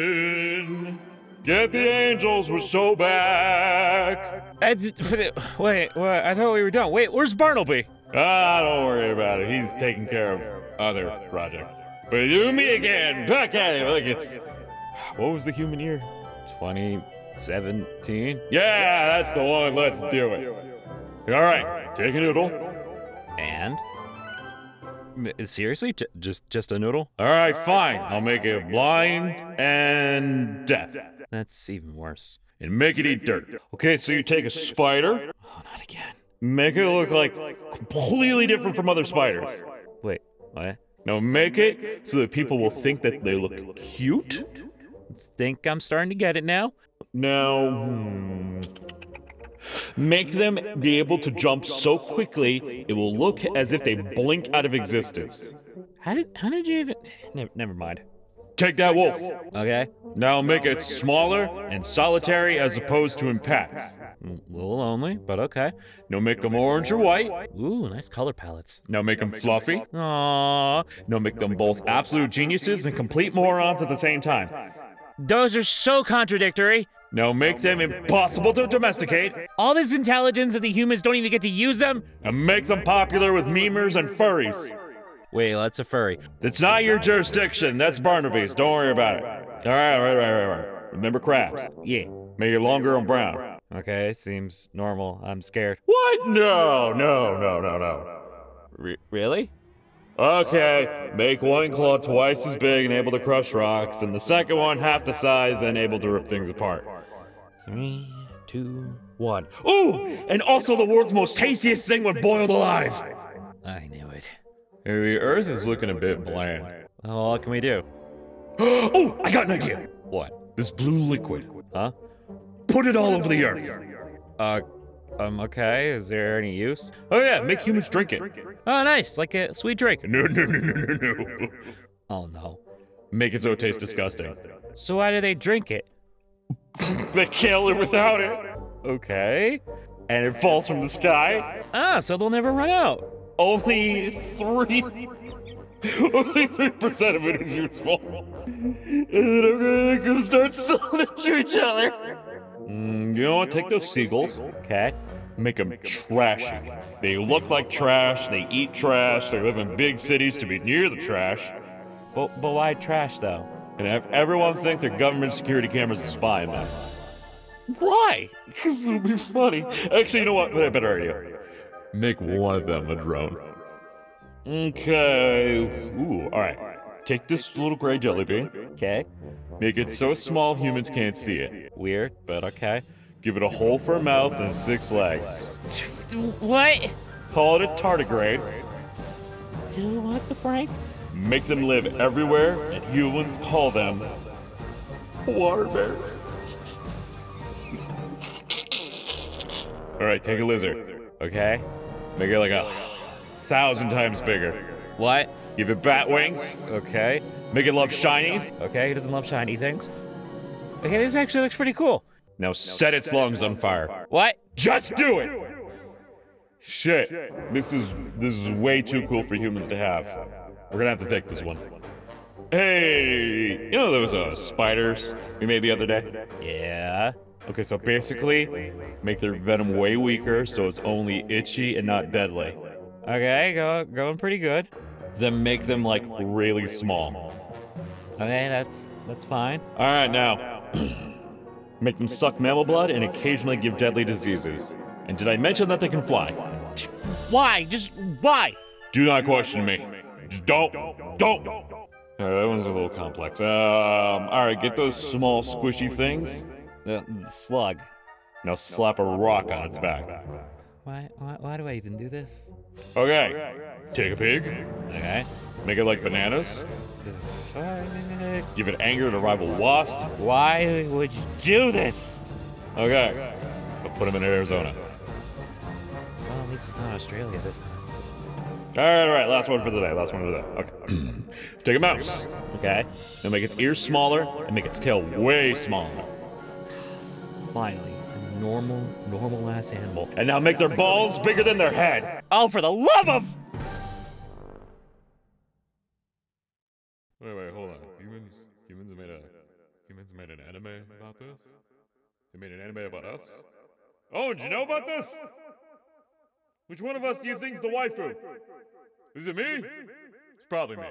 Owen, get the angels, we're so back. I d- wait, wait, I thought we were done. Wait, where's Bartleby? Ah, don't worry about it. He's taking care of other projects. But you and me again, back at it. Look, it's what was the human year? 2017. Yeah, that's the one. Let's do it. All right, take a noodle. And? Seriously? J- just just a noodle? All right, fine. I'll make it blind and deaf, That's even worse. and make it eat dirt. Okay, so you take a spider, Oh, not again. make it look like completely different from other spiders. Wait, what? Now make it so that people will think that they look cute. Think I'm starting to get it now? Now, hmm, make them be able to jump so quickly it will look as if they blink out of existence. How did how did you even? Never, never mind. Take that wolf. Okay. Now make it smaller and solitary as opposed to in packs. A little lonely, but okay. Now make them orange or white. Ooh, nice color palettes. Now make them fluffy. Aww. Now make them both absolute geniuses and complete morons at the same time. Those are so contradictory. Now make them impossible to domesticate All this intelligence that the humans don't even get to use them? and make them popular with memers and furries. Wait, that's a furry. It's not your jurisdiction. That's Barnaby's. Don't worry about it. All right, right, right, right, right. Remember crabs. Yeah. Make it longer and brown. Okay, seems normal. I'm scared. What? No, no, no, no, no. Re- really? Okay, make one claw twice as big and able to crush rocks, and the second one half the size and able to rip things apart. Three, two, one. Ooh, and also the world's most tastiest thing when boiled alive. I knew it. The Earth is looking a bit bland. Well, what can we do? oh, I got an idea. What? This blue liquid. Huh? Put it all over the Earth. Uh, um, okay. Is there any use? Oh yeah, make humans drink it. Oh, nice. Like a sweet drink. No, no, no, no, no, no. Oh, no. Make it so it tastes disgusting. So why do they drink it? They can't live without it. Okay. And it falls from the sky. Ah, so they'll never run out. Only three. Only three percent of it is useful. And then I'm gonna start selling it to each other. Mm, you know what? Take those seagulls. Okay. Make them trashy. They look like trash. They eat trash. They live in big cities to be near the trash. But, but why trash, though? And have everyone think their government security cameras are spying them. Why? Because it'll be funny. Actually, you know what? I better idea. Make one of them a drone. Okay. Ooh, alright. Take this little gray jelly bean. Okay. Make it so small humans can't see it. Weird, but okay. Give it a hole for a mouth and six legs. What? Call it a tardigrade. Do what the Frank? Make them live everywhere, and humans call them water bears. Alright, take a lizard. Okay. Make it like a thousand times bigger. What? Give it bat wings. Okay. Make it love shinies. Okay, he doesn't love shiny things. Okay, this actually looks pretty cool. Now set its lungs on fire. What? Just do it! Shit. This is this is way too cool for humans to have. We're gonna have to take this one. Hey, you know those uh, spiders we made the other day? Yeah. Okay, so basically, make their venom way weaker so it's only itchy and not deadly. Okay, go going pretty good. Then make them like really small. Okay, that's that's fine. All right, now make them suck mammal blood and occasionally give deadly diseases. And did I mention that they can fly? Why? Just why? Do not question me. Just don't, don't. Uh, that one's a little complex. Um, all right, get those small squishy things. The, the slug. Now slap a rock on its back. Why, why? Why do I even do this? Okay, take a pig, Okay. make it like bananas. Give it anger to rival wasps. Why would you do this? Okay, but put him in Arizona. Well, at least it's not Australia this time. All right, all right, last one for the day. Last one for the day. Okay. take a mouse. Okay. And make its ears smaller and make its tail way smaller. Finally, normal, normal ass animal. And now make their balls bigger than their head. Oh, for the love of! Wait, wait, hold on. humans humans made a humans made an anime about this. They made an anime about us. Oh, did you know about this? Which one of us do you think's the waifu? Is it me? It's probably me.